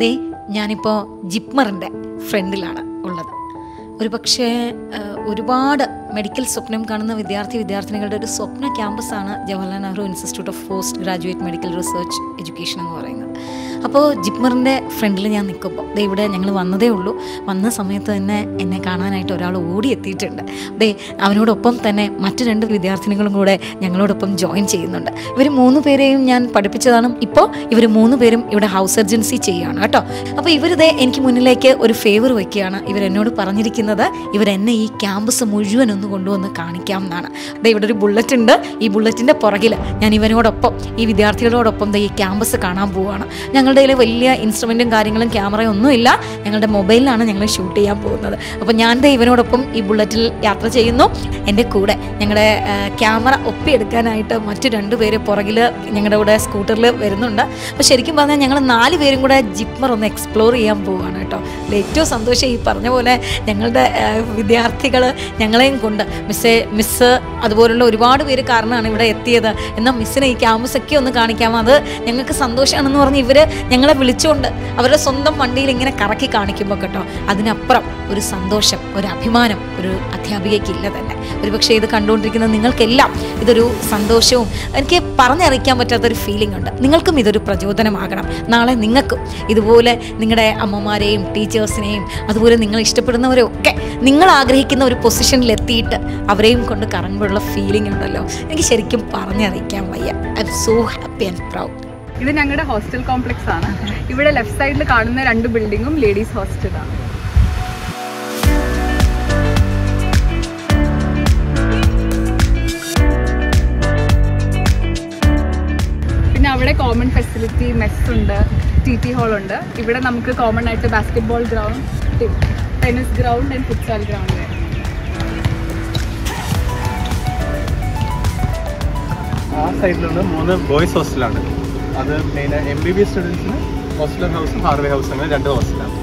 ദേ ഞാനിപ്പോൾ ജിപ്മറിന്റെ ഫ്രണ്ടിലാണ് ഉള്ളത്. ഒരു പക്ഷേ ഒരുപാട് മെഡിക്കൽ സ്വപ്നം കാണുന്ന വിദ്യാർത്ഥി വിദ്യാർത്ഥിനികളുടെ ഒരു സ്വപ്ന ക്യാമ്പസാണ് Jawaharlal Nehru institute of post graduate medical research education എന്ന് പറയുന്നത്. അപ്പോൾ ജിപ്മറിന്റെ ഫ്രണ്ടിൽ ഞാൻ നിൽക്കുമ്പോൾ ദേ ഇവിടെ ഞങ്ങൾ വന്നതേ ഉള്ളൂ. വന്ന സമയത്ത് തന്നെ എന്നെ കാണാനായിട്ട് ഒരാൾ ഓടി എത്തിയിട്ടുണ്ട് ദേ അവനോടൊപ്പം തന്നെ മറ്റു രണ്ട് വിദ്യാർത്ഥിനികളും കൂടെ ഞങ്ങളോടൊപ്പം ജോയിൻ ചെയ്യുന്നുണ്ട്. ഇവർ മൂന്ന് പേരെയും ഞാൻ പഠിപ്പിച്ചതാണ്. ഇപ്പോൾ ഇവർ മൂന്ന് പേരും ഇവിടെ ഹൗസ് സർജൻസി ചെയ്യുകയാണ് കേട്ടോ. അപ്പോൾ ഇവരിതേ എനിക്ക് മുന്നിലേക്ക് ഒരു ഫേവർ വയ്ക്കുകയാണ് ഇവരെന്നോട് പറഞ്ഞിരിക്കുന്നത് ഇവരെന്നെ ഈ ക്യാമ്പസ് മുഴുവൻ ഒന്ന് കൊണ്ടുവന്ന് കാണിക്കാം എന്നാണ്. ദേ ഇവിടെ ഒരു ബുള്ളറ്റ് ഉണ്ട്. ഈ ബുള്ളറ്റിന്റെ പുറകിൽ ഞാൻ ഇവനോടൊപ്പം ഈ വിദ്യാർത്ഥികളോടൊപ്പം ദേ ഈ ക്യാമ്പസ് കാണാൻ പോവുകയാണ് ഞങ്ങളുടെ കയ്യിൽ വലിയ ഇൻസ്ട്രുമെന്റും കാര്യങ്ങളും ക്യാമറയും ഒന്നുമില്ല. ഞങ്ങളുടെ മൊബൈലിലാണ് ഞങ്ങൾ ഷൂട്ട് ചെയ്യാൻ പോകുന്നത്. അപ്പോൾ ഞാൻ ഇവനോടൊപ്പം ഈ ബുള്ളറ്റിൽ യാത്ര ചെയ്യുന്നു. എന്റെ കൂടെ ഞങ്ങളുടെ ക്യാമറ ഒപ്പിയെടുക്കാനായിട്ട് മറ്റു രണ്ട് പേര് പുറകിൽ ഞങ്ങളുടെ കൂടെ സ്കൂട്ടറിൽ വരുന്നുണ്ട്. അപ്പോൾ ശരിക്കും പറഞ്ഞാൽ ഞങ്ങൾ നാല് പേരും കൂടെ ജിപ്മർ ഒന്ന് എക്സ്പ്ലോർ ചെയ്യാൻ പോവുകയാണ് കേട്ടോ. ഏറ്റവും സന്തോഷം ഈ പറഞ്ഞ പോലെ ഞങ്ങളുടെ വിദ്യാർത്ഥികൾ ഞങ്ങളെയും കൊണ്ട് മിസ്സേ മിസ്സ് അതുപോലുള്ള ഒരുപാട് പേര് കാരണമാണ് ഇവിടെ എത്തിയത്. എന്നാൽ മിസ്സിനെ ഈ ക്യാമ്പസൊക്കെ ഒന്ന് കാണിക്കാമോ? അത് ഞങ്ങൾക്ക് സന്തോഷമാണെന്ന് പറഞ്ഞ് ഇവർ ഞങ്ങളെ വിളിച്ചുകൊണ്ട് അവരുടെ സ്വന്തം വണ്ടിയിൽ ഇങ്ങനെ കറക്കി കാണിക്കുമ്പോൾ കേട്ടോ അതിനപ്പുറം ഒരു സന്തോഷം ഒരു അഭിമാനം ഒരു അധ്യാപികയ്ക്കില്ല തന്നെ. ഒരു പക്ഷേ ഇത് കണ്ടുകൊണ്ടിരിക്കുന്ന നിങ്ങൾക്കെല്ലാം ഇതൊരു സന്തോഷവും എനിക്ക് പറഞ്ഞറിയിക്കാൻ പറ്റാത്തൊരു ഫീലിംഗ് ഉണ്ട്. നിങ്ങൾക്കും ഇതൊരു പ്രചോദനമാകണം. നാളെ നിങ്ങൾക്കും ഇതുപോലെ നിങ്ങളുടെ അമ്മമാരെയും ടീച്ചേഴ്സിനെയും അതുപോലെ നിങ്ങൾ ഇഷ്ടപ്പെടുന്നവരെയൊക്കെ നിങ്ങൾ ആഗ്രഹിക്കുന്ന ഒരു പൊസിഷനിൽ എത്തിയിട്ട് അവരെയും കൊണ്ട് കറങ്ങുമ്പോഴുള്ള ഫീലിംഗ് ഉണ്ടല്ലോ. എനിക്ക് ശരിക്കും പറഞ്ഞറിയിക്കാൻ വയ്യ. I'm so happy and proud ഇത് ഞങ്ങളുടെ ഹോസ്റ്റൽ കോംപ്ലക്സ് ആണ്. ഇവിടെ ലെഫ്റ്റ് സൈഡിൽ കാണുന്ന രണ്ട് ബിൽഡിങ്ങും ലേഡീസ് ഹോസ്റ്റലാണ് പിന്നെ അവിടെ കോമൺ ഫെസിലിറ്റി മെസ് ഉണ്ട് ടി ടി ഹോൾ ഉണ്ട്. ഇവിടെ നമുക്ക് കോമൺ ആയിട്ട് basketball ground tennis ground and football ground ആ സൈഡിലുണ്ട് മൂന്ന് ബോയ്സ് ഹോസ്റ്റലാണ് അത് main M B B S സ്റ്റുഡൻസിന് ഹോസ്റ്റലർ ഹൗസും ഹാർവേ ഹൗസും അങ്ങനെ രണ്ട് ഹോസ്റ്റലാണ്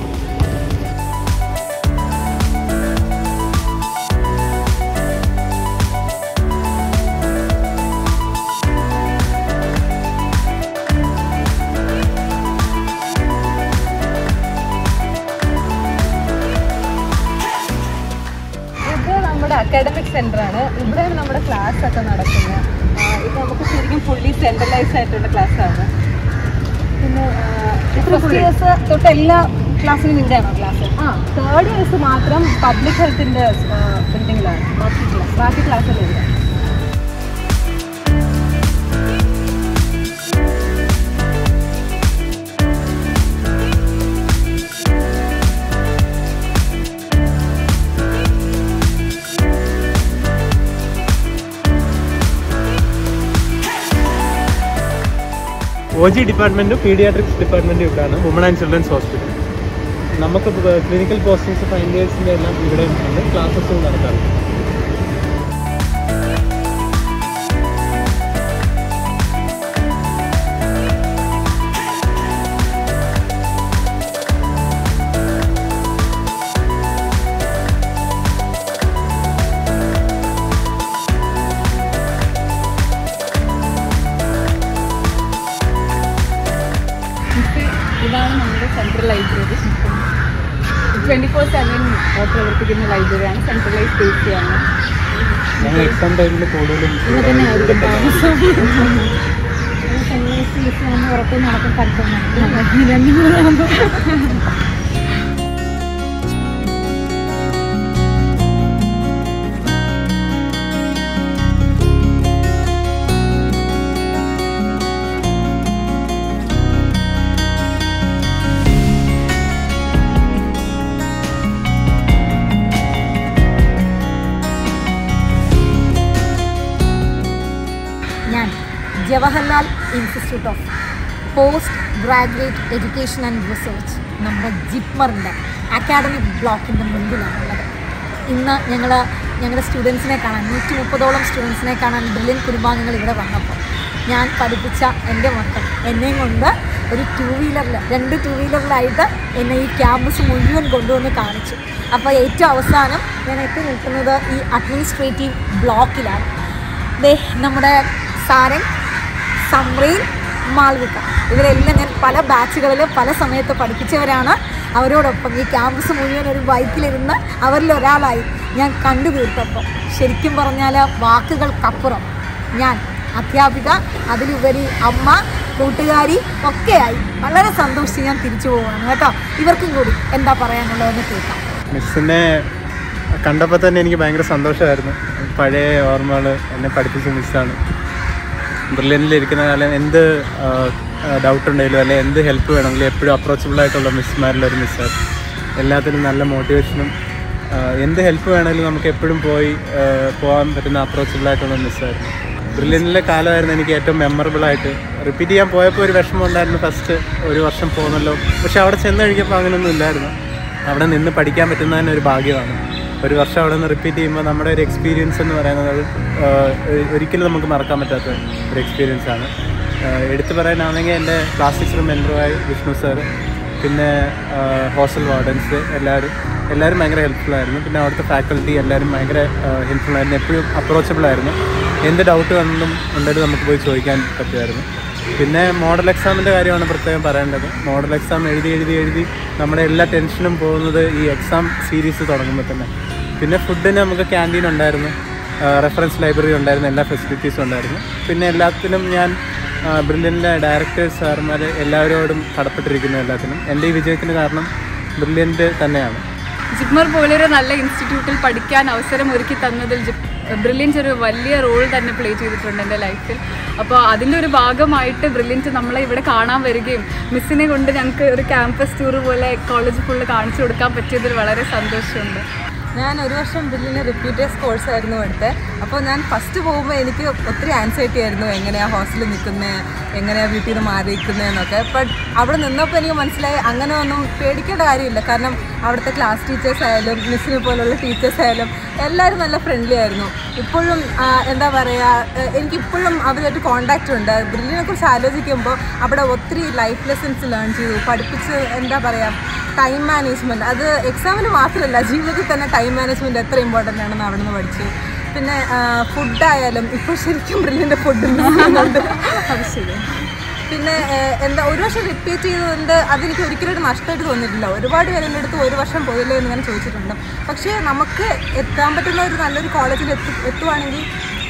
അക്കാഡമിക് സെന്ററാണ് ഇവിടെയാണ് നമ്മുടെ ക്ലാസ് ഒക്കെ നടക്കുന്നത്. ഇത് നമുക്ക് ശരിക്കും ഫുള്ളി സെൻട്രലൈസ് ആയിട്ടുള്ള ക്ലാസ്സാണ് പിന്നെ ഫസ്റ്റ് ഇയേഴ്സ് തൊട്ട് എല്ലാ ക്ലാസ്സിനും ഇവിടെയാണോ ക്ലാസ് ആ തേർഡ് ഇയേഴ്സ് മാത്രം പബ്ലിക് ഹെൽത്തിന്റെ ബിൽഡിങ്ങിലാണ് ബാക്കി ക്ലാസ് ബാക്കി ക്ലാസ്സെല്ലാം ഒ ജി ഡിപ്പാർട്ട്മെന്റും പീഡിയാട്രിക്സ് ഡിപ്പാർട്ട്മെന്റും ഇവിടെയാണ് വുമൺ ആൻഡ് ചിൽഡ്രൻസ് ഹോസ്പിറ്റൽ നമുക്ക് ക്ലിനിക്കൽ പോസ്റ്റിംഗ്സ് ഫൈനൽ ഇയേഴ്സിന്റെ എല്ലാം ഇവിടെ ഉണ്ട് ക്ലാസ്സസും നടത്താറുണ്ട്. പ്രവർത്തിക്കുന്ന ലൈബ്രറിയാണ് സെൻട്രലൈസ് ആണ്. ഞങ്ങൾ എക്സാം ടൈമിൽ കൂടുതലും താമസം. ഉറപ്പ് നടക്കും രണ്ട് മൂന്നാകുമ്പോൾ Jawaharlal institute of post graduate education and research നമ്മുടെ ജിപ്മറിന്റെ അക്കാഡമിക് ബ്ലോക്കിന്റെ മുൻപിലാണുള്ളത് ഇന്ന് ഞങ്ങൾ ഞങ്ങളുടെ സ്റ്റുഡൻസിനെ കാണാൻ നൂറ്റി മുപ്പതോളം സ്റ്റുഡൻസിനെ കാണാൻ ബ്രില്യൻ കുടുംബാംഗങ്ങൾ ഇവിടെ വന്നപ്പോൾ ഞാൻ പഠിപ്പിച്ച എന്റെ മക്കൾ എന്നെയും കൊണ്ട് ഒരു ടൂ വീലറിൽ രണ്ട് ടൂ വീലറിലായിട്ട് എന്നെ ഈ ക്യാമ്പസ് മുഴുവൻ കൊണ്ടുവന്ന് കാണിച്ചു. അപ്പോൾ ഏറ്റവും അവസാനം ഞാൻ എത്തി നിൽക്കുന്നത് ഈ അഡ്മിനിസ്ട്രേറ്റീവ് ബ്ലോക്കിലാണ് നമ്മുടെ സാരംഗ് സംറീൻ മാളവിക ഇവരെല്ലാം ഞാൻ പല ബാച്ചുകളിൽ പല സമയത്ത് പഠിപ്പിച്ചവരാണ്. അവരോടൊപ്പം ഈ ക്യാമ്പസ് മുഴുവൻ ഒരു ബൈക്കിലിരുന്ന് അവരിൽ ഒരാളായി ഞാൻ കണ്ടു തീർത്തപ്പം. ശരിക്കും പറഞ്ഞാൽ വാക്കുകൾക്കപ്പുറം ഞാൻ അധ്യാപിക അതിലുപരി അമ്മ കൂട്ടുകാരി ഒക്കെയായി. വളരെ സന്തോഷിച്ച് ഞാൻ തിരിച്ചു പോവുകയാണ് കേട്ടോ. ഇവർക്കും കൂടി എന്താ പറയാനുള്ളതെന്ന് കേൾക്കാം. മിസ്സിനെ കണ്ടപ്പോൾ തന്നെ എനിക്ക് ഭയങ്കര സന്തോഷമായിരുന്നു. പഴയ ഓർമ്മകൾ എന്നെ പഠിപ്പിച്ച മിസ്സാണ്. ബ്രില്യനിലിരിക്കുന്ന കാലം എന്ത് ഡൗട്ട് ഉണ്ടെങ്കിലും അല്ലെങ്കിൽ എന്ത് ഹെൽപ്പ് വേണമെങ്കിലും എപ്പോഴും അപ്രോച്ചബിൾ ആയിട്ടുള്ള മിസ്മാരിലൊരു മിസ്സാർ എല്ലാത്തിനും നല്ല മോട്ടിവേഷനും എന്ത് ഹെൽപ്പ് വേണമെങ്കിലും നമുക്ക് എപ്പോഴും പോയി പോകാൻ പറ്റുന്ന അപ്രോച്ചബിൾ ആയിട്ടുള്ള മിസ്സായിരുന്നു ബ്രില്യനിലെ കാലമായിരുന്നു എനിക്ക് ഏറ്റവും മെമ്മറബിൾ ആയിട്ട്. റിപ്പീറ്റ് ചെയ്യാൻ പോയപ്പോൾ ഒരു വിഷമം ഉണ്ടായിരുന്നു ഫസ്റ്റ് ഒരു വർഷം പോകുന്നല്ലോ. പക്ഷെ അവിടെ ചെന്ന് കഴിഞ്ഞപ്പോൾ അങ്ങനെയൊന്നും ഇല്ലായിരുന്നു. അവിടെ നിന്ന് പഠിക്കാൻ പറ്റുന്ന തന്നെ ഒരു ഭാഗ്യമാണ്. ഒരു വർഷം അവിടെ നിന്ന് റിപ്പീറ്റ് ചെയ്യുമ്പോൾ നമ്മുടെ ഒരു എക്സ്പീരിയൻസ് എന്ന് പറയുന്നത് ഒരിക്കലും നമുക്ക് മറക്കാൻ പറ്റാത്ത ഒരു എക്സ്പീരിയൻസ് ആണ്. എടുത്തു പറയാനാണെങ്കിൽ എന്റെ ക്ലാസ് ടീച്ചറും മെന്ററുമായി വിഷ്ണു സാറ് പിന്നെ ഹോസ്റ്റൽ വാർഡൻസ് എല്ലാവരും എല്ലാവരും ഭയങ്കര ഹെൽപ്ഫുൾ ആയിരുന്നു. പിന്നെ അവിടുത്തെ ഫാക്കൽറ്റി എല്ലാവരും ഭയങ്കര ഹെൽപ്ഫുൾ ആയിരുന്നു. എപ്പോഴും അപ്രോച്ചബിൾ ആയിരുന്നു. എന്ത് ഡൗട്ട് വന്നതും ഉണ്ടായിട്ട് നമുക്ക് പോയി ചോദിക്കാൻ പറ്റുമായിരുന്നു. പിന്നെ മോഡൽ എക്സാമിന്റെ കാര്യമാണ് പ്രത്യേകം പറയേണ്ടത്. മോഡൽ എക്സാം എഴുതി എഴുതി എഴുതി നമ്മുടെ എല്ലാ ടെൻഷനും പോകുന്നത് ഈ എക്സാം സീരീസ് തുടങ്ങുമ്പോൾ തന്നെ. പിന്നെ ഫുഡിന് നമുക്ക് ക്യാന്റീൻ ഉണ്ടായിരുന്നു. റെഫറൻസ് ലൈബ്രറി ഉണ്ടായിരുന്നു. എല്ലാ ഫെസിലിറ്റീസും ഉണ്ടായിരുന്നു. പിന്നെ എല്ലാത്തിനും ഞാൻ ബ്രില്യന്റെ ഡയറക്ടേഴ്സ് സാർമാർ എല്ലാവരോടും കടപ്പെട്ടിരിക്കുന്നു എല്ലാത്തിനും. എന്റെ ഈ വിജയത്തിന് കാരണം ബ്രില്യന്റ് തന്നെയാണ്. ജിപ്മർ പോലൊരു നല്ല ഇൻസ്റ്റിറ്റ്യൂട്ടിൽ പഠിക്കാൻ അവസരം ഒരുക്കി തന്നതിൽ ബ്രില്യൻസ് ഒരു വലിയ റോൾ തന്നെ പ്ലേ ചെയ്തിട്ടുണ്ട് എന്റെ ലൈഫിൽ അപ്പോൾ അതിന്റെ ഒരു ഭാഗമായിട്ട് ബ്രില്യൻസ് നമ്മളെ ഇവിടെ കാണാൻ വരികയും മിസ്സിനെ കൊണ്ട് ഞങ്ങൾക്ക് ഒരു ക്യാമ്പസ് ടൂർ പോലെ കോളേജ് ഫുള്ള് കാണിച്ചു കൊടുക്കാൻ പറ്റിയതിൽ വളരെ സന്തോഷമുണ്ട്. ഞാൻ ഒരു വർഷം ബില്ലിന് റിപ്പീറ്റേഴ്സ് കോഴ്സ് ആയിരുന്നു എടുത്തത് അപ്പോൾ ഞാൻ ഫസ്റ്റ് പോകുമ്പോൾ എനിക്ക് ഒത്തിരി ആൻസൈറ്റി ആയിരുന്നു. എങ്ങനെയാണ് ഹോസ്റ്റലിൽ നിൽക്കുന്നത് എങ്ങനെയാണ് വീട്ടിൽ നിന്ന് മാറിയിരിക്കുന്നതെന്നൊക്കെ ബട്ട് അവിടെ നിന്നപ്പോൾ എനിക്ക് മനസ്സിലായി അങ്ങനെ ഒന്നും പേടിക്കേണ്ട കാര്യമില്ല. കാരണം അവിടുത്തെ ക്ലാസ് ടീച്ചേഴ്സ് ആയാലും മിസ്സിനെ പോലുള്ള ടീച്ചേഴ്സ് ആയാലും എല്ലാവരും നല്ല ഫ്രണ്ട്ലി ആയിരുന്നു. ഇപ്പോഴും എന്താ പറയുക എനിക്കിപ്പോഴും അവരുമായിട്ട് കോണ്ടാക്റ്റ് ഉണ്ട്. ബ്രില്ലിനെ കുറിച്ച് ആലോചിക്കുമ്പോൾ അവിടെ ഒത്തിരി ലൈഫ് ലെസൺസ് ലേൺ ചെയ്തു. പഠിപ്പിച്ച് എന്താ പറയുക ടൈം മാനേജ്മെന്റ് അത് എക്സാമിന് മാത്രമല്ല ജീവിതത്തിൽ തന്നെ ടൈം മാനേജ്മെന്റ് എത്ര ഇമ്പോർട്ടന്റ് ആണെന്ന് അവിടെ നിന്ന് പഠിച്ചു. പിന്നെ ഫുഡായാലും ഇപ്പോൾ ശരിക്കും ബ്രില്ലിന്റെ ഫുഡ് അത് ശരി പിന്നെ എന്താ ഒരു വർഷം റിപ്പീറ്റ് ചെയ്തതുകൊണ്ട് അതെനിക്ക് ഒരിക്കലും ഒരു നഷ്ടമായിട്ട് തോന്നിയിട്ടില്ല. ഒരുപാട് പേര് എന്റെ അടുത്ത് ഒരു വർഷം പോയില്ലേ എന്ന് ഞാൻ ചോദിച്ചിട്ടുണ്ട്. പക്ഷേ നമുക്ക് എത്താൻ പറ്റുന്ന ഒരു നല്ലൊരു കോളേജിൽ എത്തി എത്തുവാണെങ്കിൽ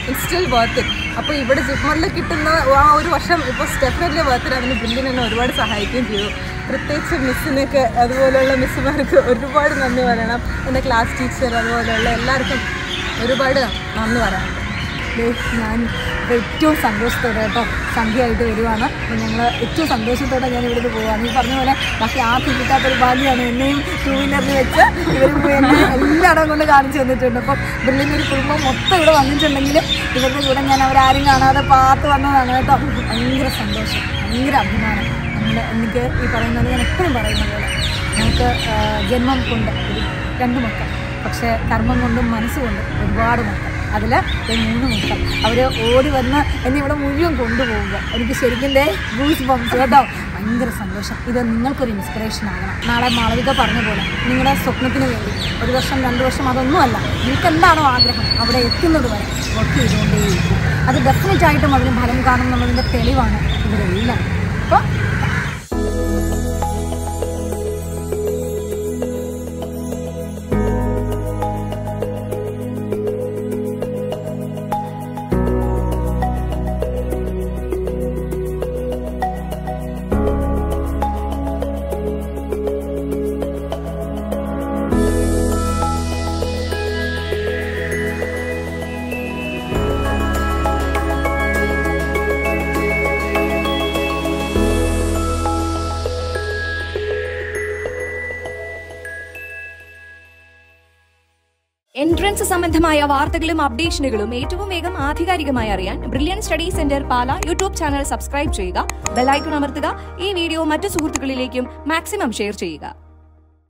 ഇറ്റ്സ് സ്റ്റിൽ വർത്ത് ഇറ്റ് അപ്പോൾ ഇവിടെ ജിപ്മറിൽ കിട്ടുന്ന ആ ഒരു വർഷം ഇപ്പോൾ ഡെഫിനറ്റ്ലി വർത്ത് അതിന് ബില്ലിന് എന്നെ ഒരുപാട് സഹായിക്കുകയും ചെയ്തു. പ്രത്യേകിച്ച് മിസ്സിനൊക്കെ അതുപോലെയുള്ള മിസ്സുമാർക്ക് ഒരുപാട് നന്ദി പറയണം. എന്റെ ക്ലാസ് ടീച്ചർ അതുപോലെയുള്ള എല്ലാവർക്കും ഒരുപാട് നന്ദി പറയാനുണ്ട്. ഞാൻ ഏറ്റവും സന്തോഷത്തോടെ കേട്ടോ സന്ധ്യയായിട്ട് വരുവാണ്. അപ്പോൾ ഞങ്ങൾ ഏറ്റവും സന്തോഷത്തോടെ ഞാൻ ഇവിടുന്ന് പോവാണ്. ഈ പറഞ്ഞ പോലെ ബാക്കി ആർക്കും കിട്ടാത്തൊരു ഭാഗ്യമാണ് എന്നെയും ടൂ വീലറിൽ വെച്ച് പോയി എന്നെ എല്ലായിടം കൊണ്ട് കാണിച്ചു തന്നിട്ടുണ്ട്. അപ്പം ബ്രില്ലിന്റെ ഒരു കുടുംബം മൊത്തം ഇവിടെ വന്നിട്ടുണ്ടെങ്കിലും ഇവരുടെ കൂടെ ഞാൻ അവരാരും കാണാതെ പാത്ത് വന്നതാണ് കേട്ടോ. ഭയങ്കര സന്തോഷം ഭയങ്കര അഭിമാനം. നമ്മൾ എനിക്ക് ഈ പറയുന്നത് ഞാൻ എപ്പോഴും പറയുന്ന പോലെ. നമുക്ക് ജന്മം കൊണ്ട് ഒരു രണ്ട് മക്കൾ. പക്ഷേ കർമ്മം കൊണ്ടും മനസ്സുകൊണ്ടും ഒരുപാട് മക്കൾ. അതിൽ മൂന്ന് മക്കൾ. അവർ ഓടി വന്ന് എന്നെ ഇവിടെ മുഴുവൻ കൊണ്ടുപോകുക എനിക്ക് ശരിക്കും ഗൂസ് ബംസ് കേട്ടോ. ഭയങ്കര സന്തോഷം. ഇത് നിങ്ങൾക്കൊരു ഇൻസ്പിറേഷൻ ആകണം നാളെ മാളവിക പറഞ്ഞ പോലെ നിങ്ങളുടെ സ്വപ്നത്തിന് വേണ്ടി ഒരു വർഷം രണ്ട് വർഷം അതൊന്നുമല്ല നിങ്ങൾക്ക് എന്താണോ ആഗ്രഹം? അവിടെ എത്തുന്നത് വരെ വർക്ക് ചെയ്തുകൊണ്ടേയിരിക്കും. അത് ഡെഫിനറ്റായിട്ടും അതിന് ഫലം കാണും എന്നുള്ളതിന്റെ തെളിവാണ് ഇവരെല്ലാം അപ്പോൾ എൻട്രൻസ് സംബന്ധമായ വാർത്തകളും അപ്ഡേഷനുകളും ഏറ്റവും വേഗം ആധികാരികമായി അറിയാൻ brilliant study centre Pala YouTube channel subscribe ചെയ്യുക ബെലൈക്കൺ അമർത്തുക ഈ വീഡിയോ മറ്റു സുഹൃത്തുക്കളിലേക്കും മാക്സിമം ഷെയർ ചെയ്യുക.